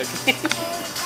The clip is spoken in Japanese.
だけ。